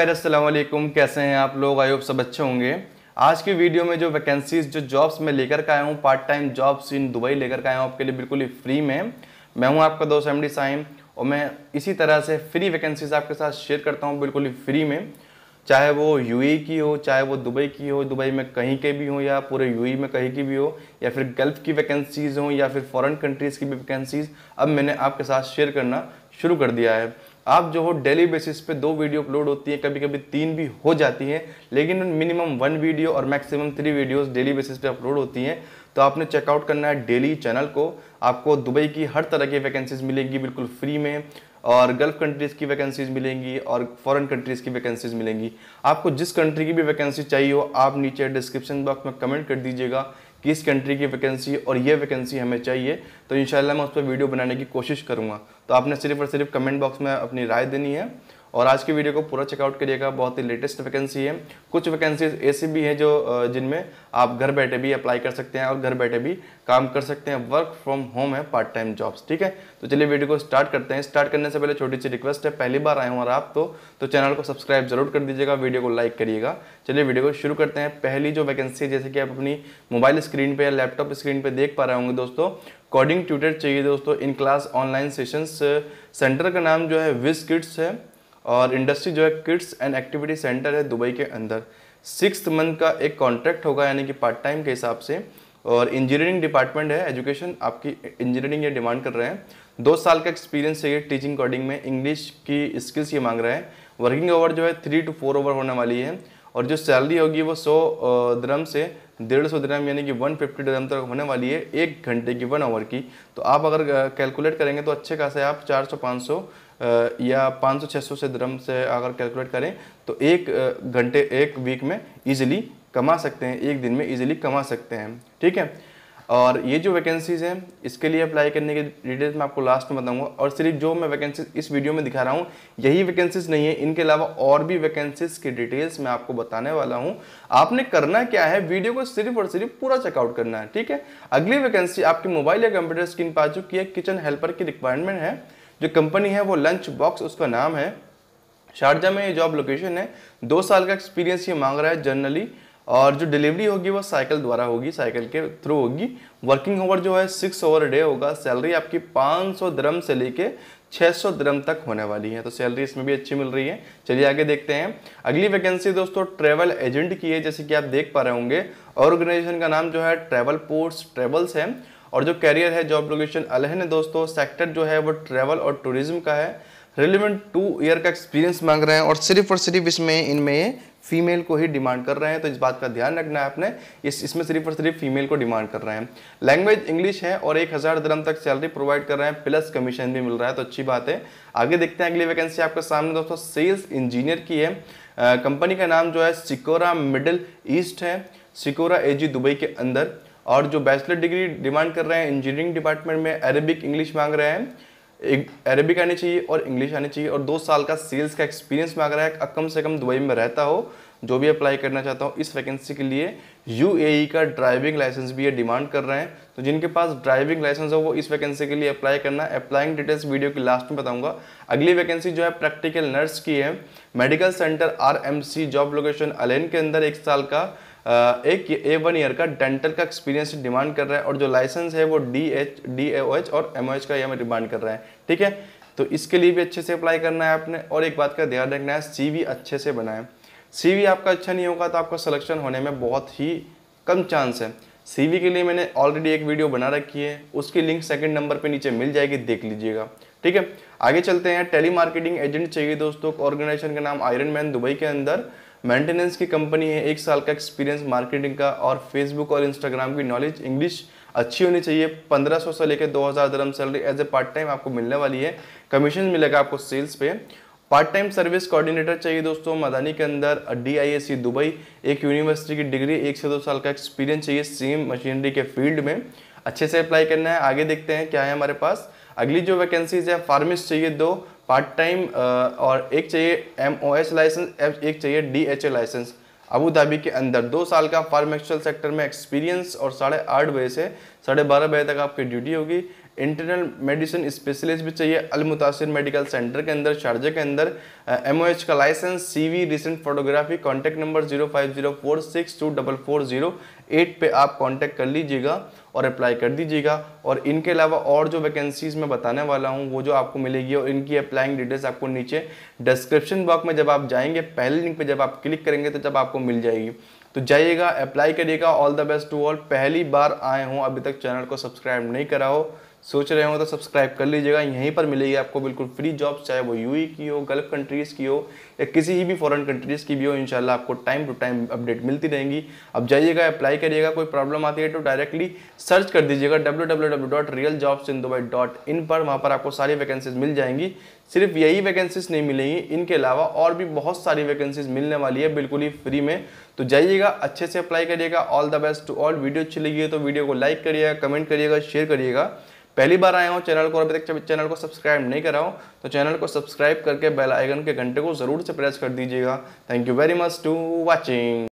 असलम कैसे हैं आप लोग? आई होप सब अच्छे होंगे। आज की वीडियो में जो वैकेंसीज जो जॉब्स मैं लेकर के आया हूँ part time jobs in Dubai लेकर के आया हूँ, आपके लिए बिल्कुल ही फ्री में। मैं हूँ आपका दोस्त एम डी साइम और मैं इसी तरह से फ्री वैकेंसीज आपके साथ शेयर करता हूँ बिल्कुल ही फ्री में। चाहे वो यूएई की हो, चाहे वो दुबई की हो दुबई में कहीं के भी हो या पूरे यूएई में कहीं की भी हो, या फिर गल्फ की वैकेंसीज हो या फिर फॉरेन कंट्रीज़ की भी वैकेंसीज अब मैंने आपके साथ शेयर करना शुरू कर दिया है। आप जो हो डेली बेसिस पे दो वीडियो अपलोड होती है कभी कभी तीन भी हो जाती हैं, लेकिन मिनिमम वन वीडियो और maximum three videos daily basis पे अपलोड होती हैं तो आपने चेकआउट करना है डेली चैनल को। आपको दुबई की हर तरह की वैकेंसीज मिलेगी बिल्कुल फ्री में, और गल्फ कंट्रीज़ की वैकेंसीज मिलेंगी, और फॉरेन कंट्रीज़ की वैकेंसीज मिलेंगी। आपको जिस कंट्री की भी वैकेंसी चाहिए हो, आप नीचे डिस्क्रिप्शन बॉक्स में कमेंट कर दीजिएगा किस कंट्री की वैकेंसी और ये वैकेंसी हमें चाहिए। तो इंशाल्लाह मैं उस पर वीडियो बनाने की कोशिश करूँगा। तो आपने सिर्फ़ और सिर्फ़ कमेंट बॉक्स में अपनी राय देनी है। और आज की वीडियो को पूरा चेकआउट करिएगा, बहुत ही लेटेस्ट वैकेंसी है। कुछ वैकेंसीज ऐसी भी हैं जो जिनमें आप घर बैठे भी अप्लाई कर सकते हैं और घर बैठे भी काम कर सकते हैं। वर्क फ्रॉम होम है पार्ट टाइम जॉब्स ठीक है? तो चलिए वीडियो को स्टार्ट करते हैं। स्टार्ट करने से पहले छोटी सी रिक्वेस्ट है, पहली बार आए हो और आप तो तो चैनल को सब्सक्राइब ज़रूर कर दीजिएगा, वीडियो को लाइक करिएगा। चलिए वीडियो को शुरू करते हैं। पहली जो वैकेंसी है, जैसे कि आप अपनी मोबाइल स्क्रीन पर या लैपटॉप स्क्रीन पर देख पा रहे होंगे दोस्तों कोडिंग ट्यूटर चाहिए दोस्तों। In class online sessions center का नाम जो है विज किड्स है। और इंडस्ट्री जो है किड्स एंड एक्टिविटी सेंटर है दुबई के अंदर। सिक्स मंथ का एक कॉन्ट्रैक्ट होगा, यानी कि पार्ट टाइम के हिसाब से। और इंजीनियरिंग डिपार्टमेंट है एजुकेशन आपकी इंजीनियरिंग ये डिमांड कर रहे हैं। दो साल का एक्सपीरियंस चाहिए टीचिंग कोडिंग में। इंग्लिश की स्किल्स ये मांग रहे हैं। वर्किंग ओवर जो है थ्री टू फोर ओवर होने वाली है। और जो सैलरी होगी वो सौ द्रम से डेढ़ सौ द्रम यानी कि वन फिफ्टी ड्रम तक होने वाली है एक घंटे की वन आवर की। तो आप अगर कैलकुलेट करेंगे तो अच्छे खासे आप चार सौ, पाँच सौ या 500-600 से द्रम से अगर कैलकुलेट करें तो एक घंटे, एक वीक में इजीली कमा सकते हैं, एक दिन में इजीली कमा सकते हैं, ठीक है? और ये जो वैकेंसीज हैं, इसके लिए अप्लाई करने की डिटेल्स मैं आपको लास्ट में बताऊँगा, और सिर्फ़ जो मैं वैकेंसीज इस वीडियो में दिखा रहा हूँ, यही वैकेंसीज नहीं है, इनके अलावा और भी वैकेंसीज की डिटेल्स मैं आपको बताने वाला हूँ। आपने करना क्या है वीडियो को सिर्फ़ और सिर्फ़ पूरा चेकआउट करना है, ठीक है? अगली वैकेंसी आपकी मोबाइल या कंप्यूटर स्क्रीन पर आ चुकी है किचन हेल्पर की रिक्वायरमेंट है जो कंपनी है, वो लंच बॉक्स उसका नाम है शारजा में ये जॉब लोकेशन है। दो साल का एक्सपीरियंस ये मांग रहा है जनरली और जो डिलीवरी होगी, वो साइकिल द्वारा होगी साइकिल के थ्रू होगी। वर्किंग ओवर जो है सिक्स ओवर डे होगा। सैलरी आपकी 500 द्रम से लेके 600 द्रम तक होने वाली है। तो सैलरी इसमें भी अच्छी मिल रही है। चलिए आगे देखते हैं। अगली वैकेंसी दोस्तों ट्रेवल एजेंट की है, जैसे कि आप देख पा रहे होंगे। ऑर्गेनाइजेशन का नाम जो है ट्रेवल पोर्ट्स ट्रेवल्स है। और जो कैरियर है जॉब लोकेशन अलहन है दोस्तों सेक्टर जो है वो ट्रैवल और टूरिज़्म का है। रिलेवेंट टू ईयर का एक्सपीरियंस मांग रहे हैं और सिर्फ़ और सिर्फ़ इसमें, इनमें फीमेल को ही डिमांड कर रहे हैं। तो इस बात का ध्यान रखना है आपने, इस, इसमें सिर्फ़ और सिर्फ़ फीमेल को डिमांड कर रहे हैं। लैंग्वेज इंग्लिश है और एक हज़ार दरम तक सैलरी प्रोवाइड कर रहे हैं प्लस कमीशन भी मिल रहा है तो अच्छी बात है। आगे देखते हैं अगली वैकेंसी आपके सामने दोस्तों सेल्स इंजीनियर की है। कंपनी का नाम जो है सिकोरा मिडल ईस्ट है। सिकोरा एजी दुबई के अंदर। और जो बैचलर डिग्री डिमांड कर रहे हैं इंजीनियरिंग डिपार्टमेंट में अरेबिक इंग्लिश मांग रहे हैं, एक अरेबिक आनी चाहिए और इंग्लिश आनी चाहिए और दो साल का सेल्स का एक्सपीरियंस मांग रहा है कम से कम दुबई में रहता हो, जो भी अप्लाई करना चाहता हूँ, इस वैकेंसी के लिए यूएई का ड्राइविंग लाइसेंस भी ये डिमांड कर रहे हैं। तो जिनके पास ड्राइविंग लाइसेंस हो, वो इस वैकेंसी के लिए अप्लाई करना अप्लाइंग डिटेल्स वीडियो की लास्ट में बताऊँगा। अगली वैकेंसी जो है प्रैक्टिकल नर्स की है medical center RMC job location Al Ain के अंदर एक साल का एक ए वन ईयर का डेंटल का एक्सपीरियंस डिमांड कर रहा है और जो लाइसेंस है वो D H D A O H और एम ओ एच का डिमांड कर रहा है। ठीक है? तो इसके लिए भी अच्छे से अप्लाई करना है आपने और एक बात का ध्यान रखना है सीवी अच्छे से बनाए। सी आपका अच्छा नहीं होगा तो आपका सिलेक्शन होने में बहुत ही कम चांस है। सीवी के लिए मैंने ऑलरेडी एक वीडियो बना रखी है, उसकी लिंक सेकंड नंबर पे नीचे मिल जाएगी, देख लीजिएगा। ठीक है? आगे चलते हैं टेली मार्केटिंग एजेंट चाहिए दोस्तों ऑर्गेनाइजेशन का नाम आयरन मैन दुबई के अंदर। मेंटेनेंस की कंपनी है, एक साल का एक्सपीरियंस मार्केटिंग का और फेसबुक और इंस्टाग्राम की नॉलेज इंग्लिश अच्छी होनी चाहिए। 1500 से लेकर 2000 dirham salary as a part time आपको मिलने वाली है। कमीशन मिलेगा आपको सेल्स पे। पार्ट टाइम सर्विस कोऑर्डिनेटर चाहिए दोस्तों, मदानी के अंदर डी दुबई। एक यूनिवर्सिटी की डिग्री एक से दो साल का एक्सपीरियंस चाहिए। सेम मशीनरी के फ़ील्ड में। अच्छे से अप्लाई करना है। आगे देखते हैं क्या है हमारे पास। अगली जो वैकेंसीज है फार्मिस्ट चाहिए दो पार्ट टाइम और एक चाहिए एम ओ लाइसेंस एक चाहिए D H A licence Abu Dhabi के अंदर दो साल का फार्मेक्चुअल सेक्टर में एक्सपीरियंस और साढ़े आठ बजे से साढ़े बारह बजे तक आपकी ड्यूटी होगी। इंटरनल मेडिसिन स्पेशलिस्ट भी चाहिए। अल मुतासर मेडिकल सेंटर के अंदर, शारजा के अंदर एमओएच का licence C V recent photography contact number zero five zero four six two double four zero eight पर आप कॉन्टैक्ट कर लीजिएगा और अप्लाई कर दीजिएगा। और इनके अलावा और जो वैकेंसीज मैं बताने वाला हूँ, वो जो आपको मिलेगी और इनकी अप्लाइंग डिटेल्स आपको नीचे डिस्क्रिप्शन बॉक्स में जब आप जाएँगे, पहले लिंक पे जब आप क्लिक करेंगे तो जब आपको मिल जाएगी। तो जाइएगा अप्लाई करिएगा all the best to all पहली बार आए हों, अभी तक चैनल को सब्सक्राइब नहीं करा हो सोच रहे हो तो सब्सक्राइब कर लीजिएगा। यहीं पर मिलेगी आपको बिल्कुल फ्री जॉब चाहे वो यूई की हो, गल्फ कंट्रीज़ की हो, या किसी भी फॉरेन कंट्रीज़ की भी हो, इंशाल्लाह आपको टाइम टू टाइम अपडेट मिलती रहेंगी। अब जाइएगा, अप्लाई करिएगा, कोई प्रॉब्लम आती है तो डायरेक्टली सर्च कर दीजिएगा इन पर वहाँ पर आपको सारी वैकेंसीज मिल जाएँगी। सिर्फ़ यही वैकेंसीज नहीं मिलेंगी, इनके अलावा और भी बहुत सारी वैकेंसीज मिलने वाली है, बिल्कुल ही फ्री में। तो जाइएगा, अच्छे से अप्लाई करिएगा all the best to all video अच्छी लगी है तो वीडियो को लाइक करिएगा कमेंट करिएगा शेयर करिएगा। पहली बार आया हूँ, चैनल को अभी तक चैनल को सब्सक्राइब नहीं करा हूँ तो चैनल को सब्सक्राइब करके बेल आइकन के घंटे को ज़रूर से प्रेस कर दीजिएगा। Thank you very much to watching